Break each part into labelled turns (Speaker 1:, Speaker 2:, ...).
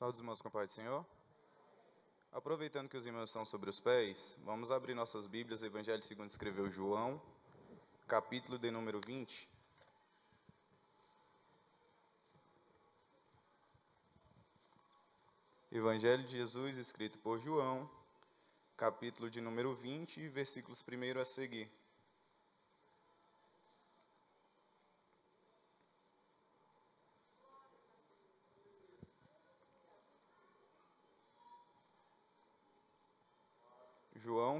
Speaker 1: Os irmãos com do Senhor. Aproveitando que os irmãos estão sobre os pés, vamos abrir nossas Bíblias, Evangelho segundo escreveu João, capítulo de número 20. Evangelho de Jesus, escrito por João, capítulo de número 20, versículos 1 a seguir.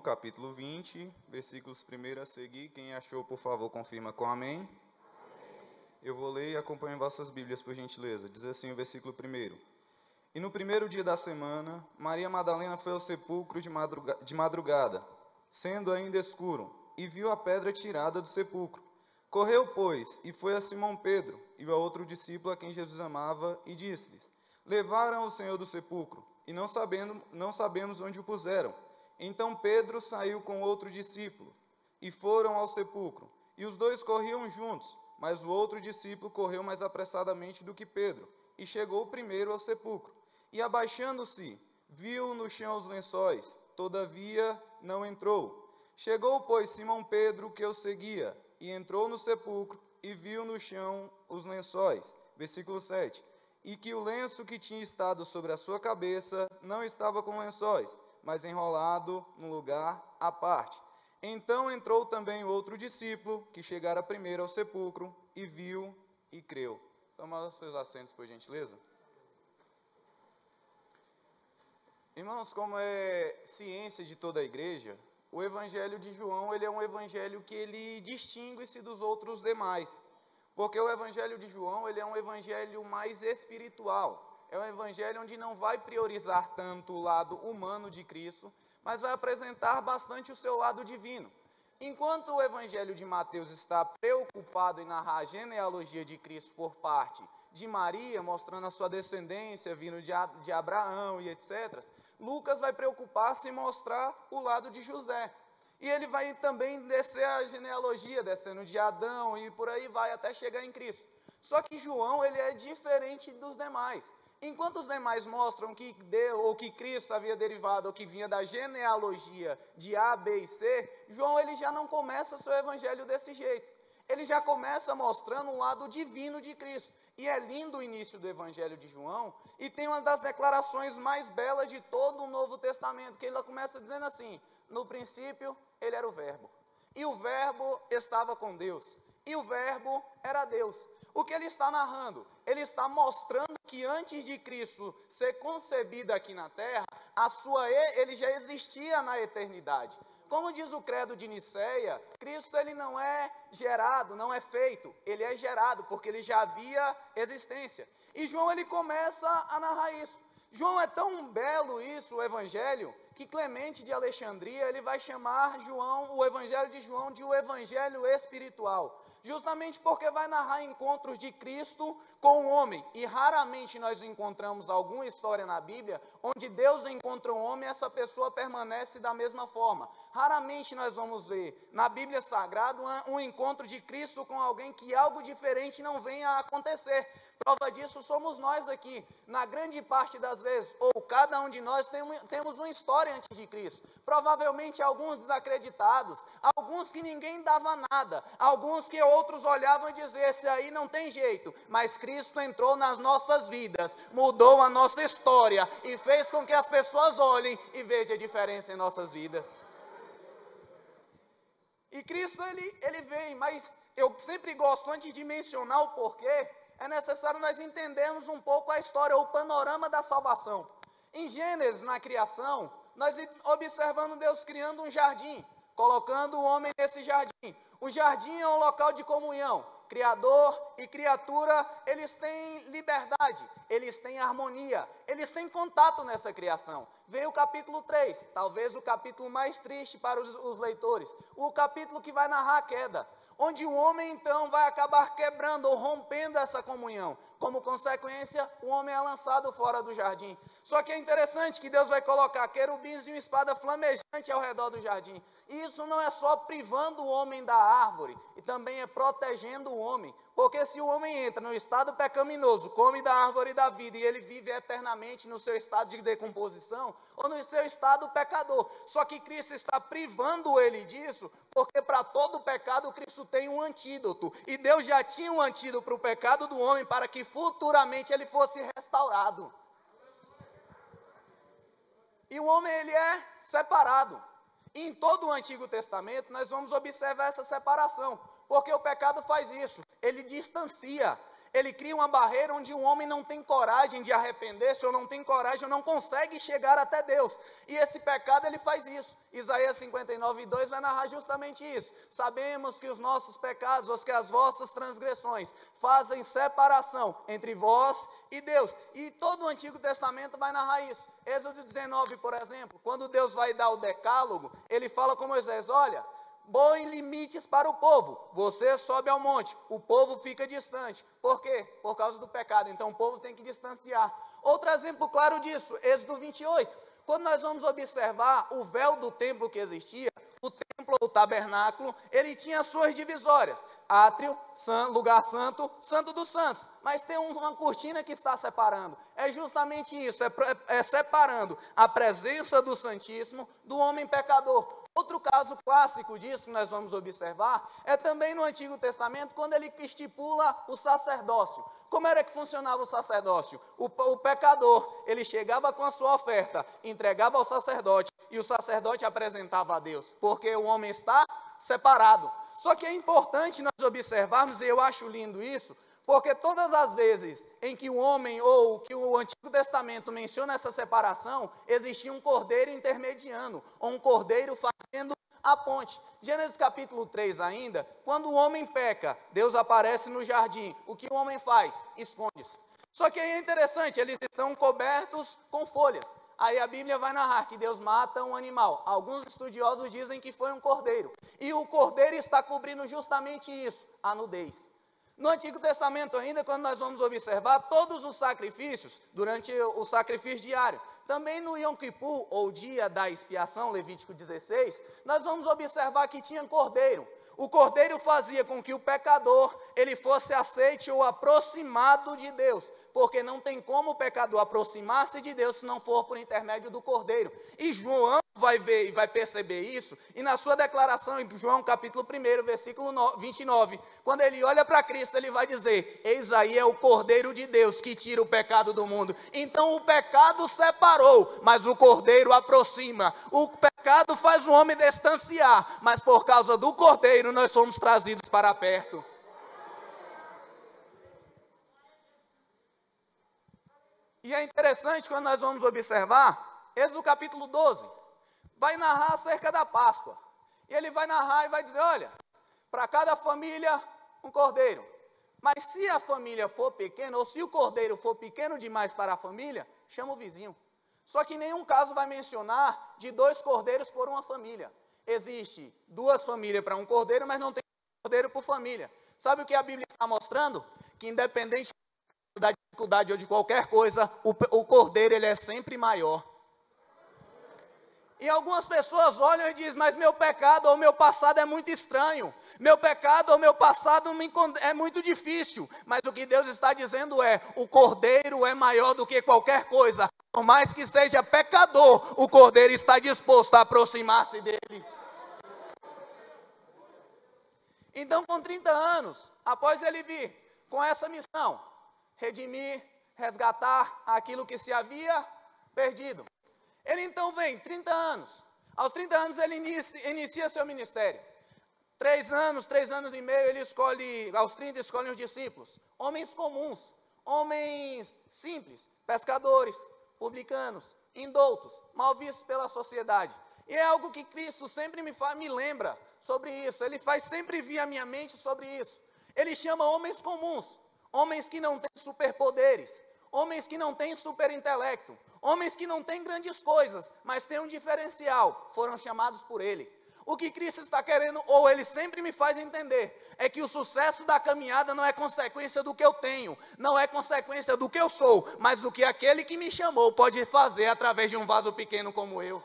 Speaker 1: Capítulo 20, versículos 1 a seguir. Quem achou, por favor, confirma com amém. Eu vou ler e acompanho vossas Bíblias, por gentileza. Diz assim o versículo 1. E no primeiro dia da semana, Maria Madalena foi ao sepulcro de, madruga de madrugada, sendo ainda escuro, e viu a pedra tirada do sepulcro. Correu, pois, e foi a Simão Pedro e a outro discípulo a quem Jesus amava, e disse-lhes: Levaram o Senhor do sepulcro, e não, sabendo, não sabemos onde o puseram. Então Pedro saiu com outro discípulo e foram ao sepulcro. E os dois corriam juntos, mas o outro discípulo correu mais apressadamente do que Pedro e chegou primeiro ao sepulcro. E abaixando-se, viu no chão os lençóis, todavia não entrou. Chegou, pois, Simão Pedro, que o seguia, e entrou no sepulcro e viu no chão os lençóis. Versículo 7. E que o lenço que tinha estado sobre a sua cabeça não estava com lençóis, mas enrolado num lugar à parte. Então entrou também outro discípulo, que chegara primeiro ao sepulcro, e viu e creu. Toma os seus assentos, por gentileza. Irmãos, como é ciência de toda a igreja, o evangelho de João, ele é um evangelho que ele distingue-se dos outros demais. Porque o evangelho de João, ele é um evangelho mais espiritual é um evangelho onde não vai priorizar tanto o lado humano de Cristo, mas vai apresentar bastante o seu lado divino. Enquanto o evangelho de Mateus está preocupado em narrar a genealogia de Cristo por parte de Maria, mostrando a sua descendência vindo de, Abraão e etc., Lucas vai preocupar-se em mostrar o lado de José. E ele vai também descer a genealogia, descendo de Adão e por aí vai até chegar em Cristo. Só que João, ele é diferente dos demais. Enquanto os demais mostram que Deus, ou que Cristo havia derivado, ou que vinha da genealogia de A, B e C, João ele já não começa seu evangelho desse jeito. Ele já começa mostrando um lado divino de Cristo. E é lindo o início do evangelho de João, e tem uma das declarações mais belas de todo o Novo Testamento, que ele começa dizendo assim: No princípio, ele era o Verbo. E o Verbo estava com Deus. E o Verbo era Deus. O que ele está narrando? Ele está mostrando que antes de Cristo ser concebido aqui na terra, a sua ele já existia na eternidade. Como diz o credo de Nicéia, Cristo ele não é gerado, não é feito, ele é gerado porque ele já havia existência. E João ele começa a narrar isso. João é tão belo isso, o evangelho, que Clemente de Alexandria, ele vai chamar João, o evangelho de João de o evangelho espiritual justamente porque vai narrar encontros de Cristo com o homem. E raramente nós encontramos alguma história na Bíblia onde Deus encontra um homem e essa pessoa permanece da mesma forma. Raramente nós vamos ver na Bíblia Sagrada um encontro de Cristo com alguém que algo diferente não venha a acontecer. Prova disso somos nós aqui. Na grande parte das vezes, ou cada um de nós temos uma história antes de Cristo. Provavelmente alguns desacreditados, alguns que ninguém dava nada, alguns que outros olhavam e diziam: esse aí não tem jeito. Mas Cristo entrou nas nossas vidas, mudou a nossa história e fez com que as pessoas olhem e vejam a diferença em nossas vidas. E Cristo, ele, ele vem, mas eu sempre gosto, antes de mencionar o porquê, é necessário nós entendermos um pouco a história, o panorama da salvação. Em Gênesis, na criação, nós observando Deus criando um jardim, colocando o homem nesse jardim. O jardim é um local de comunhão. Criador e criatura, eles têm liberdade, eles têm harmonia, eles têm contato nessa criação. Vem o capítulo 3, talvez o capítulo mais triste para os, os leitores, o capítulo que vai narrar a queda onde o homem então vai acabar quebrando ou rompendo essa comunhão. Como consequência, o homem é lançado fora do jardim. Só que é interessante que Deus vai colocar querubins e uma espada flamejante ao redor do jardim. E isso não é só privando o homem da árvore, e também é protegendo o homem. Porque se o homem entra no estado pecaminoso, come da árvore da vida e ele vive eternamente no seu estado de decomposição, ou no seu estado pecador. Só que Cristo está privando ele disso, porque para todo pecado Cristo tem um antídoto. E Deus já tinha um antídoto para o pecado do homem para que futuramente ele fosse restaurado. E o homem ele é separado. Em todo o Antigo Testamento nós vamos observar essa separação. Porque o pecado faz isso, ele distancia, ele cria uma barreira onde o homem não tem coragem de arrepender-se, ou não tem coragem, ou não consegue chegar até Deus. E esse pecado ele faz isso. Isaías 59, 2 vai narrar justamente isso. Sabemos que os nossos pecados, ou que as vossas transgressões, fazem separação entre vós e Deus. E todo o Antigo Testamento vai narrar isso. Êxodo 19, por exemplo, quando Deus vai dar o decálogo, ele fala com Moisés: olha põe limites para o povo. Você sobe ao monte, o povo fica distante. Por quê? Por causa do pecado. Então o povo tem que distanciar. Outro exemplo claro disso, Êxodo 28. Quando nós vamos observar o véu do templo que existia, o templo, o tabernáculo, ele tinha suas divisórias: átrio, san, lugar santo, santo dos santos. Mas tem uma cortina que está separando. É justamente isso: é, é separando a presença do Santíssimo do homem pecador. Outro caso clássico disso que nós vamos observar é também no Antigo Testamento, quando ele estipula o sacerdócio. Como era que funcionava o sacerdócio? O, o, pecador, ele chegava com a sua oferta, entregava ao sacerdote e o sacerdote apresentava a Deus, porque o homem está separado. Só que é importante nós observarmos, e eu acho lindo isso, porque todas as vezes em que o homem ou que o Antigo Testamento menciona essa separação, existia um cordeiro intermediano, ou um cordeiro fazendo a ponte. Gênesis capítulo 3 ainda, quando o homem peca, Deus aparece no jardim. O que o homem faz? Esconde-se. Só que aí é interessante, eles estão cobertos com folhas. Aí a Bíblia vai narrar que Deus mata um animal. Alguns estudiosos dizem que foi um cordeiro. E o cordeiro está cobrindo justamente isso, a nudez. No Antigo Testamento, ainda, quando nós vamos observar todos os sacrifícios, durante o sacrifício diário, também no Yom Kippur, ou dia da expiação, Levítico 16, nós vamos observar que tinha cordeiro. O cordeiro fazia com que o pecador ele fosse aceite ou aproximado de Deus, porque não tem como o pecador aproximar-se de Deus se não for por intermédio do cordeiro. E João vai ver e vai perceber isso, e na sua declaração em João capítulo 1, versículo 29, quando ele olha para Cristo, ele vai dizer: Eis aí é o cordeiro de Deus que tira o pecado do mundo. Então o pecado separou, mas o cordeiro aproxima. O pecado faz o homem distanciar, mas por causa do cordeiro nós somos trazidos para perto. E é interessante quando nós vamos observar, Êxodo capítulo 12, vai narrar acerca da Páscoa. E ele vai narrar e vai dizer: olha, para cada família, um cordeiro. Mas se a família for pequena, ou se o cordeiro for pequeno demais para a família, chama o vizinho. Só que nenhum caso vai mencionar de dois cordeiros por uma família. Existe duas famílias para um cordeiro, mas não tem cordeiro por família. Sabe o que a Bíblia está mostrando? Que independente da dificuldade ou de qualquer coisa, o, o cordeiro ele é sempre maior. E algumas pessoas olham e dizem, mas meu pecado ou meu passado é muito estranho. Meu pecado ou meu passado é muito difícil. Mas o que Deus está dizendo é: o cordeiro é maior do que qualquer coisa. Por mais que seja pecador, o cordeiro está disposto a aproximar-se dele. Então, com 30 anos, após ele vir com essa missão, redimir, resgatar aquilo que se havia perdido. Ele então vem, 30 anos. Aos 30 anos ele inicia, inicia seu ministério. Três anos, três anos e meio, ele escolhe, aos 30 escolhe os discípulos. Homens comuns, homens simples, pescadores, publicanos, indoutos, mal vistos pela sociedade. E é algo que Cristo sempre me, faz, me lembra sobre isso. Ele faz sempre vir à minha mente sobre isso. Ele chama homens comuns, homens que não têm superpoderes, homens que não têm superintelecto, homens que não têm grandes coisas, mas têm um diferencial, foram chamados por ele. O que Cristo está querendo, ou ele sempre me faz entender, é que o sucesso da caminhada não é consequência do que eu tenho, não é consequência do que eu sou, mas do que aquele que me chamou pode fazer através de um vaso pequeno como eu.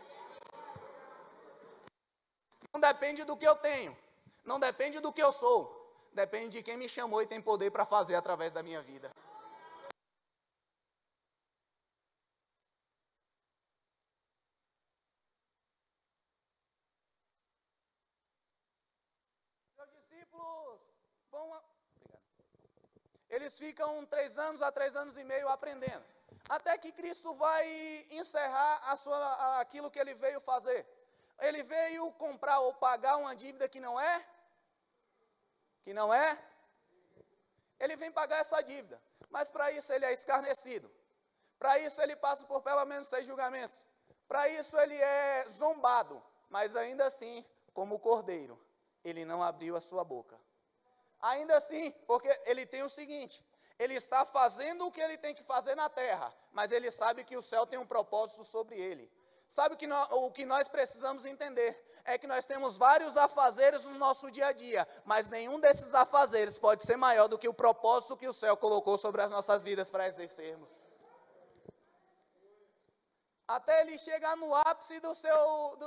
Speaker 1: Não depende do que eu tenho, não depende do que eu sou, depende de quem me chamou e tem poder para fazer através da minha vida. Eles ficam três anos a três anos e meio aprendendo. Até que Cristo vai encerrar sua, aquilo que ele veio fazer. Ele veio comprar ou pagar uma dívida que não é que não é, ele vem pagar essa dívida. Mas para isso ele é escarnecido. Para isso ele passa por pelo menos seis julgamentos. Para isso ele é zombado. Mas ainda assim, como cordeiro, ele não abriu a sua boca. Ainda assim, porque ele tem o seguinte: ele está fazendo o que ele tem que fazer na terra, mas ele sabe que o céu tem um propósito sobre ele. Sabe que nós, o que nós precisamos entender? É que nós temos vários afazeres no nosso dia a dia, mas nenhum desses afazeres pode ser maior do que o propósito que o céu colocou sobre as nossas vidas para exercermos. Até ele chegar no ápice do seu,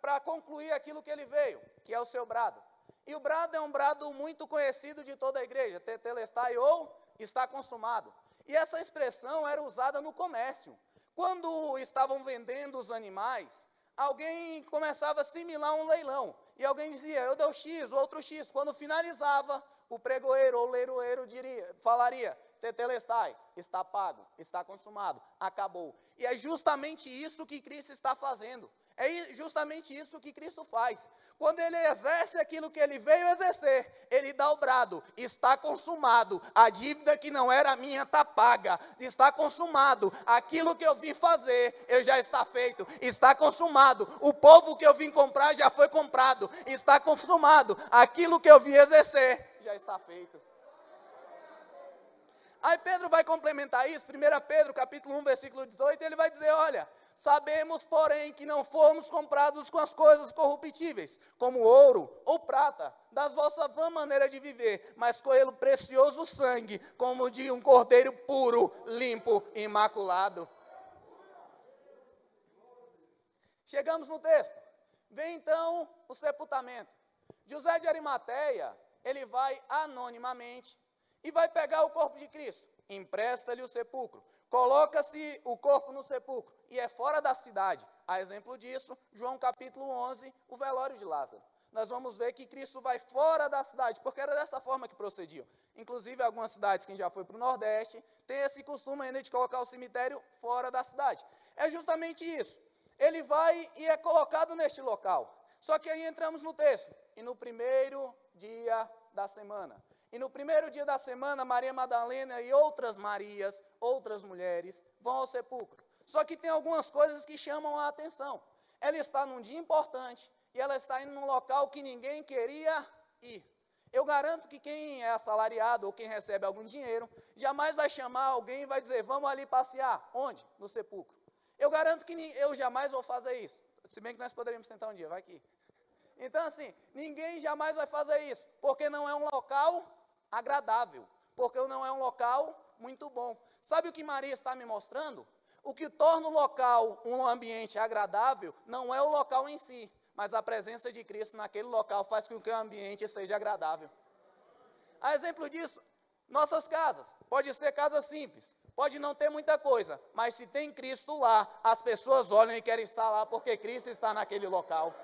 Speaker 1: para concluir aquilo que ele veio, que é o seu brado. E o brado é um brado muito conhecido de toda a igreja, tetelestai ou está consumado. E essa expressão era usada no comércio. Quando estavam vendendo os animais, alguém começava a assimilar um leilão. E alguém dizia, eu dou X, outro X. Quando finalizava, o pregoeiro ou leiroeiro diria, falaria, tetelestai, está pago, está consumado, acabou. E é justamente isso que Cristo está fazendo. É justamente isso que Cristo faz. Quando ele exerce aquilo que ele veio exercer, ele dá o brado: está consumado. A dívida que não era minha está paga. Está consumado. Aquilo que eu vim fazer, eu já está feito. Está consumado. O povo que eu vim comprar já foi comprado. Está consumado. Aquilo que eu vim exercer, já está feito. Aí Pedro vai complementar isso, 1 Pedro capítulo 1, versículo 18, ele vai dizer, olha, Sabemos, porém, que não fomos comprados com as coisas corruptíveis, como ouro ou prata, da vossa vã maneira de viver, mas com ele precioso sangue, como de um cordeiro puro, limpo imaculado. Chegamos no texto. Vem então o sepultamento. José de Arimateia, ele vai anonimamente e vai pegar o corpo de Cristo, empresta-lhe o sepulcro, coloca-se o corpo no sepulcro e é fora da cidade. A exemplo disso, João capítulo 11, o velório de Lázaro. Nós vamos ver que Cristo vai fora da cidade, porque era dessa forma que procediam. Inclusive, algumas cidades, quem já foi para o Nordeste, tem esse costume ainda de colocar o cemitério fora da cidade. É justamente isso. Ele vai e é colocado neste local. Só que aí entramos no texto. E no primeiro dia da semana. E no primeiro dia da semana, Maria Madalena e outras Marias, outras mulheres, vão ao sepulcro. Só que tem algumas coisas que chamam a atenção. Ela está num dia importante e ela está indo num local que ninguém queria ir. Eu garanto que quem é assalariado ou quem recebe algum dinheiro jamais vai chamar alguém e vai dizer: "Vamos ali passear". Onde? No sepulcro. Eu garanto que eu jamais vou fazer isso. Se bem que nós poderíamos tentar um dia, vai aqui. Então assim, ninguém jamais vai fazer isso, porque não é um local agradável, porque não é um local muito bom. Sabe o que Maria está me mostrando? O que torna o local um ambiente agradável não é o local em si, mas a presença de Cristo naquele local faz com que o ambiente seja agradável. A exemplo disso, nossas casas. Pode ser casa simples, pode não ter muita coisa, mas se tem Cristo lá, as pessoas olham e querem estar lá porque Cristo está naquele local.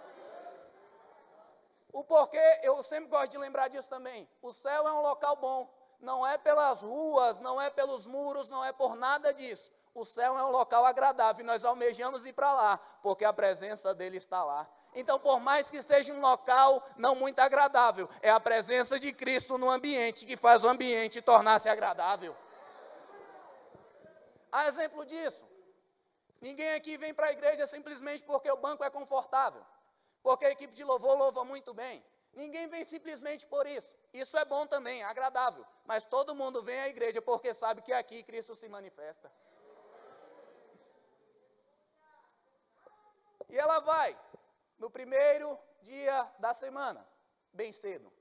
Speaker 1: O porquê, eu sempre gosto de lembrar disso também. O céu é um local bom, não é pelas ruas, não é pelos muros, não é por nada disso o céu é um local agradável e nós almejamos ir para lá, porque a presença dele está lá. Então, por mais que seja um local não muito agradável, é a presença de Cristo no ambiente que faz o ambiente tornar-se agradável. A exemplo disso, ninguém aqui vem para a igreja simplesmente porque o banco é confortável, porque a equipe de louvor louva muito bem. Ninguém vem simplesmente por isso. Isso é bom também, é agradável. Mas todo mundo vem à igreja porque sabe que aqui Cristo se manifesta. E ela vai, no primeiro dia da semana, bem cedo.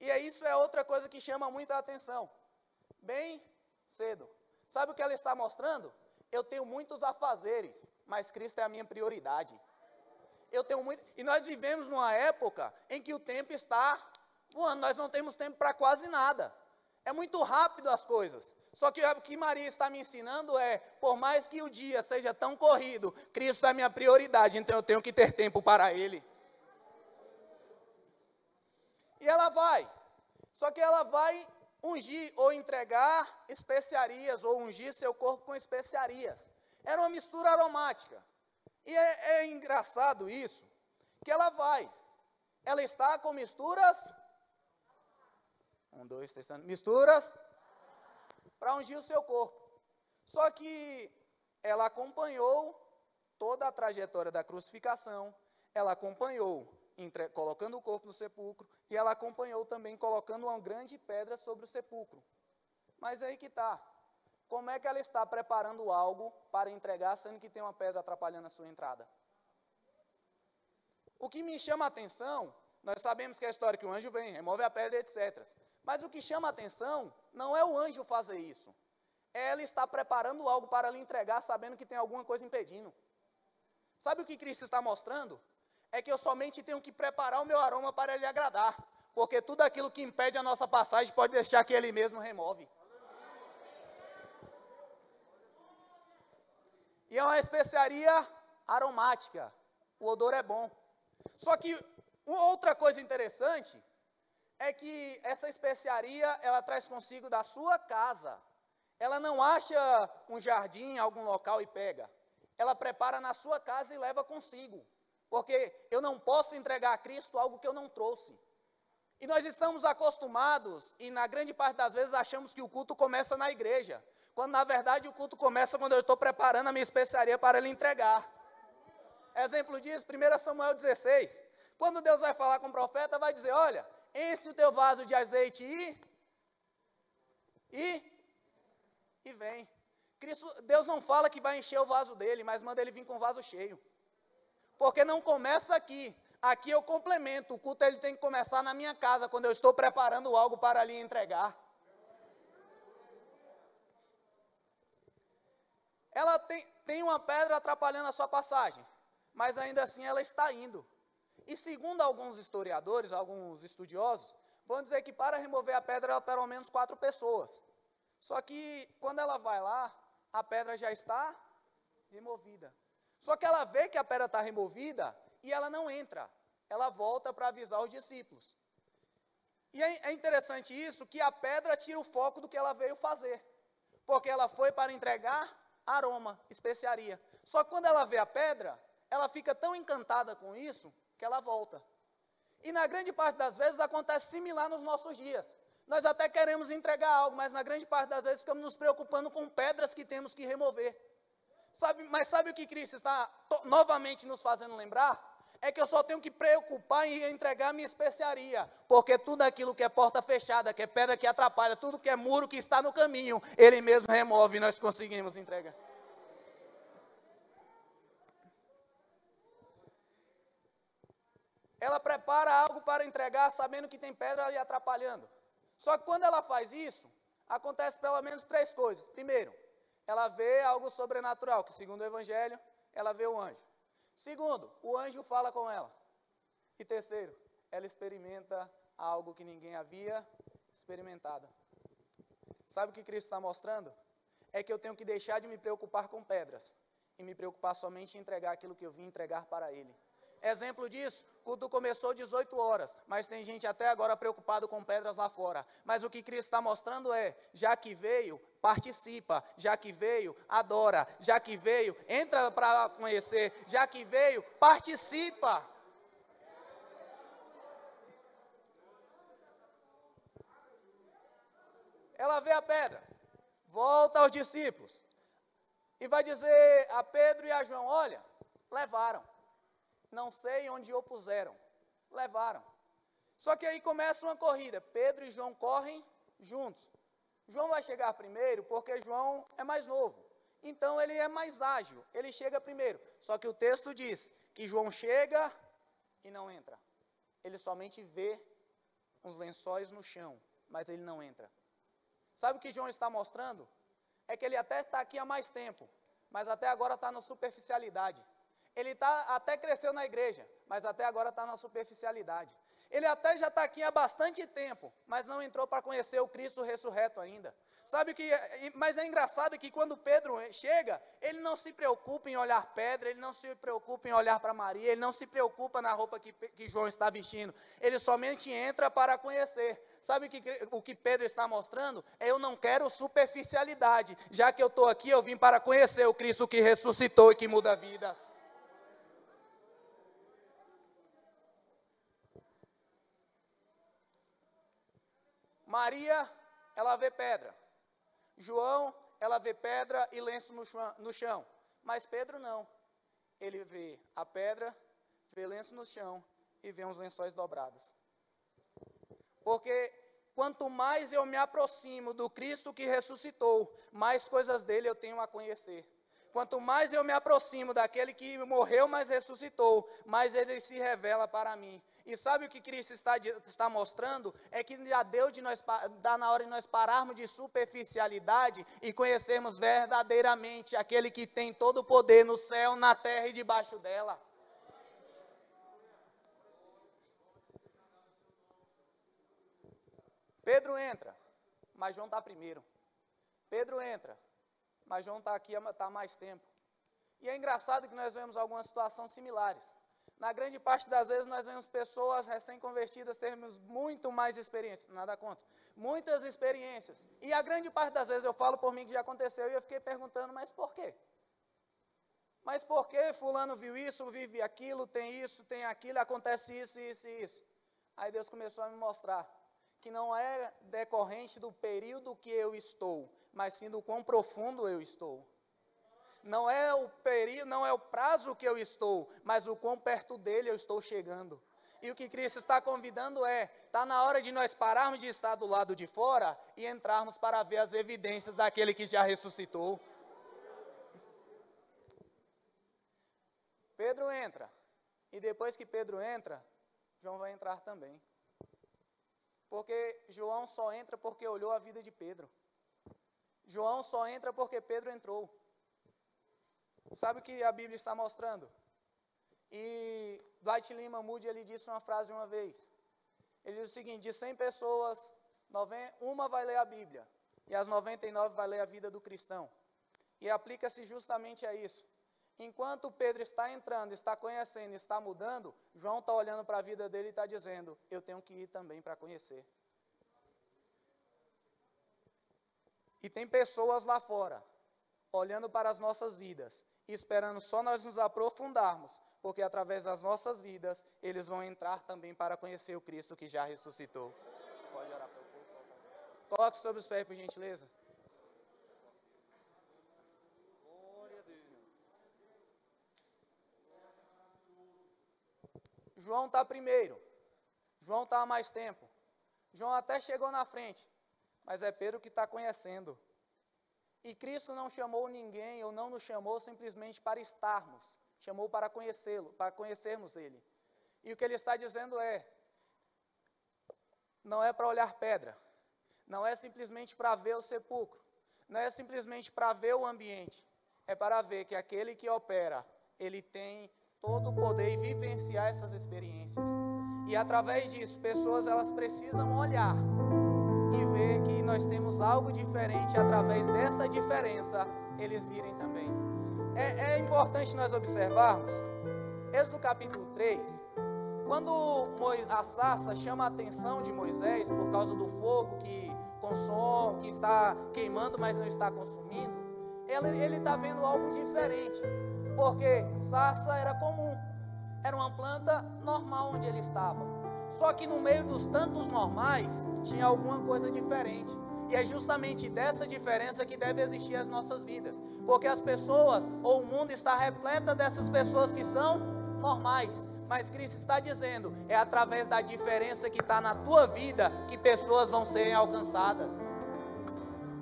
Speaker 1: E é isso é outra coisa que chama muita atenção. Bem cedo. Sabe o que ela está mostrando? Eu tenho muitos afazeres, mas Cristo é a minha prioridade. Eu tenho muito. E nós vivemos numa época em que o tempo está voando, nós não temos tempo para quase nada. É muito rápido as coisas. Só que o que Maria está me ensinando é: por mais que o dia seja tão corrido, Cristo é minha prioridade, então eu tenho que ter tempo para Ele. E ela vai. Só que ela vai ungir ou entregar especiarias, ou ungir seu corpo com especiarias. Era uma mistura aromática. E é, é engraçado isso, que ela vai. Ela está com misturas. Um, dois, testando. Misturas para ungir o seu corpo. Só que ela acompanhou toda a trajetória da crucificação, ela acompanhou entre, colocando o corpo no sepulcro, e ela acompanhou também colocando uma grande pedra sobre o sepulcro. Mas aí que está. Como é que ela está preparando algo para entregar, sendo que tem uma pedra atrapalhando a sua entrada? O que me chama a atenção, nós sabemos que é a história que o anjo vem, remove a pedra, etc. Mas o que chama a atenção não é o anjo fazer isso. Ela estar preparando algo para lhe entregar, sabendo que tem alguma coisa impedindo. Sabe o que Cristo está mostrando? é que eu somente tenho que preparar o meu aroma para lhe agradar. Porque tudo aquilo que impede a nossa passagem pode deixar que ele mesmo remove. E é uma especiaria aromática. O odor é bom. Só que outra coisa interessante é que essa especiaria ela traz consigo da sua casa. Ela não acha um jardim, algum local e pega. Ela prepara na sua casa e leva consigo. Porque eu não posso entregar a Cristo algo que eu não trouxe. E nós estamos acostumados, e na grande parte das vezes achamos que o culto começa na igreja. Quando na verdade o culto começa quando eu estou preparando a minha especiaria para ele entregar. Exemplo disso, 1 Samuel 16. Quando Deus vai falar com o profeta, vai dizer: Olha, enche o teu vaso de azeite e. E. E vem. Cristo, Deus não fala que vai encher o vaso dele, mas manda ele vir com o vaso cheio. Porque não começa aqui. Aqui eu complemento. O culto ele tem que começar na minha casa, quando eu estou preparando algo para ali entregar. Ela tem, tem uma pedra atrapalhando a sua passagem, mas ainda assim ela está indo. E segundo alguns historiadores, alguns estudiosos, vão dizer que para remover a pedra ela pelo menos quatro pessoas. Só que quando ela vai lá, a pedra já está removida. Só que ela vê que a pedra está removida e ela não entra. Ela volta para avisar os discípulos. E é, é interessante isso, que a pedra tira o foco do que ela veio fazer. Porque ela foi para entregar aroma, especiaria. Só que quando ela vê a pedra, ela fica tão encantada com isso, que ela volta. E na grande parte das vezes acontece similar nos nossos dias. Nós até queremos entregar algo, mas na grande parte das vezes ficamos nos preocupando com pedras que temos que remover. Sabe, mas sabe o que Cristo está novamente nos fazendo lembrar? É que eu só tenho que preocupar em entregar minha especiaria, porque tudo aquilo que é porta fechada, que é pedra que atrapalha, tudo que é muro que está no caminho, Ele mesmo remove e nós conseguimos entregar. Ela prepara algo para entregar, sabendo que tem pedra ali atrapalhando. Só que quando ela faz isso, acontece pelo menos três coisas. Primeiro, ela vê algo sobrenatural, que segundo o Evangelho, ela vê o anjo. Segundo, o anjo fala com ela. E terceiro, ela experimenta algo que ninguém havia experimentado. Sabe o que Cristo está mostrando? É que eu tenho que deixar de me preocupar com pedras e me preocupar somente em entregar aquilo que eu vim entregar para Ele. Exemplo disso, culto começou 18 horas, mas tem gente até agora preocupado com pedras lá fora. Mas o que Cristo está mostrando é, já que veio, participa, já que veio, adora, já que veio, entra para conhecer, já que veio, participa. Ela vê a pedra, volta aos discípulos e vai dizer a Pedro e a João: Olha, levaram. Não sei onde o puseram. Levaram. Só que aí começa uma corrida. Pedro e João correm juntos. João vai chegar primeiro porque João é mais novo. Então ele é mais ágil. Ele chega primeiro. Só que o texto diz que João chega e não entra. ele somente vê uns lençóis no chão, mas ele não entra. Sabe o que João está mostrando? É que ele até está aqui há mais tempo, mas até agora está na superficialidade. Ele tá, até cresceu na igreja, mas até agora está na superficialidade. Ele até já está aqui há bastante tempo, mas não entrou para conhecer o Cristo ressurreto ainda. Sabe que, mas é engraçado que quando Pedro chega, ele não se preocupa em olhar pedra, ele não se preocupa em olhar para Maria, ele não se preocupa na roupa que, que João está vestindo, ele somente entra para conhecer. Sabe que, o que Pedro está mostrando? É, eu não quero superficialidade, já que eu estou aqui, eu vim para conhecer o Cristo que ressuscitou e que muda vidas. Maria, ela vê pedra. João, ela vê pedra e lenço no chão. Mas Pedro não. Ele vê a pedra, vê lenço no chão e vê uns lençóis dobrados. Porque quanto mais eu me aproximo do Cristo que ressuscitou, mais coisas dele eu tenho a conhecer. Quanto mais eu me aproximo daquele que morreu, mas ressuscitou, mais ele se revela para mim. E sabe o que Cristo está, está mostrando? É que já deu de nós, dá na hora de nós pararmos de superficialidade e conhecermos verdadeiramente aquele que tem todo o poder no céu, na terra e debaixo dela. Pedro entra, mas João está primeiro. Pedro entra, mas João está aqui está há mais tempo. E é engraçado que nós vemos algumas situações similares. Na grande parte das vezes nós vemos pessoas recém-convertidas termos muito mais experiência, nada contra, muitas experiências. E a grande parte das vezes eu falo por mim que já aconteceu e eu fiquei perguntando, mas por quê? Mas por que fulano viu isso, vive aquilo, tem isso, tem aquilo, acontece isso, isso e isso? Aí Deus começou a me mostrar que não é decorrente do período que eu estou, mas sim do quão profundo eu estou. Não é o período, não é o prazo que eu estou, mas o quão perto dele eu estou chegando. E o que Cristo está convidando é, está na hora de nós pararmos de estar do lado de fora e entrarmos para ver as evidências daquele que já ressuscitou. Pedro entra. E depois que Pedro entra, João vai entrar também. Porque João só entra porque olhou a vida de Pedro. João só entra porque Pedro entrou. Sabe o que a Bíblia está mostrando? E Dwight Lima Moody ele disse uma frase uma vez. Ele diz o seguinte: de 100 pessoas, uma vai ler a Bíblia e as 99 vai ler a vida do cristão. E aplica-se justamente a isso. Enquanto Pedro está entrando, está conhecendo, está mudando, João está olhando para a vida dele e está dizendo: Eu tenho que ir também para conhecer. E tem pessoas lá fora, olhando para as nossas vidas, esperando só nós nos aprofundarmos, porque através das nossas vidas, eles vão entrar também para conhecer o Cristo que já ressuscitou. Pode orar para o povo. Coloque sobre os pés, por gentileza. João está primeiro. João está há mais tempo. João até chegou na frente. Mas é Pedro que está conhecendo. E Cristo não chamou ninguém, ou não nos chamou simplesmente para estarmos. Chamou para conhecê-lo, para conhecermos Ele. E o que Ele está dizendo é: não é para olhar pedra, não é simplesmente para ver o sepulcro, não é simplesmente para ver o ambiente, é para ver que aquele que opera, ele tem todo o poder e vivenciar essas experiências. E através disso, pessoas elas precisam olhar e ver que nós temos algo diferente. E através dessa diferença, eles virem também. É, é importante nós observarmos, Êxodo capítulo 3, quando a sarça chama a atenção de Moisés por causa do fogo que consome, que está queimando, mas não está consumindo, ele está vendo algo diferente porque sarça era comum, era uma planta normal onde ele estava. Só que no meio dos tantos normais tinha alguma coisa diferente. E é justamente dessa diferença que deve existir as nossas vidas. Porque as pessoas, ou o mundo está repleta dessas pessoas que são normais. Mas Cristo está dizendo: é através da diferença que está na tua vida que pessoas vão serem alcançadas.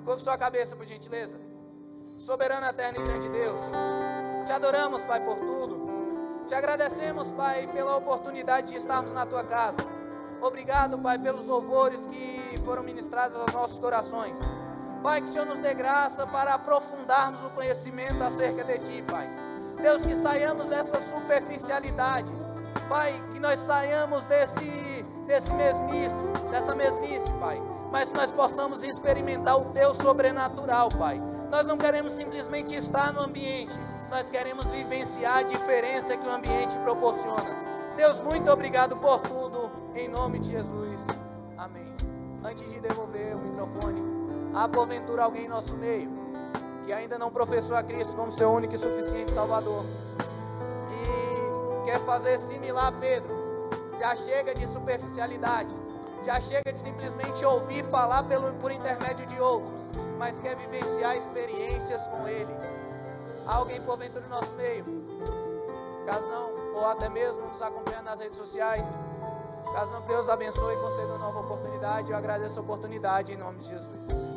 Speaker 1: Curve sua cabeça, por gentileza. Soberano, eterno e grande Deus. Te adoramos, Pai, por tudo. Te agradecemos, Pai, pela oportunidade de estarmos na tua casa. Obrigado, Pai, pelos louvores que foram ministrados aos nossos corações. Pai, que o Senhor nos dê graça para aprofundarmos o conhecimento acerca de Ti, Pai. Deus, que saiamos dessa superficialidade. Pai, que nós saiamos desse, desse mesmice, dessa mesmice, Pai. Mas que nós possamos experimentar o Teu sobrenatural, Pai. Nós não queremos simplesmente estar no ambiente, nós queremos vivenciar a diferença que o ambiente proporciona. Deus, muito obrigado por tudo, em nome de Jesus. Amém. Antes de devolver o microfone, há porventura alguém em nosso meio que ainda não professou a Cristo como seu único e suficiente Salvador e quer fazer similar a Pedro. Já chega de superficialidade, já chega de simplesmente ouvir falar pelo, por intermédio de outros, mas quer vivenciar experiências com Ele. Alguém porventura no nosso meio? Caso não, ou até mesmo nos acompanhando nas redes sociais. Caso não, Deus abençoe e conceda uma nova oportunidade. Eu agradeço a oportunidade em nome de Jesus.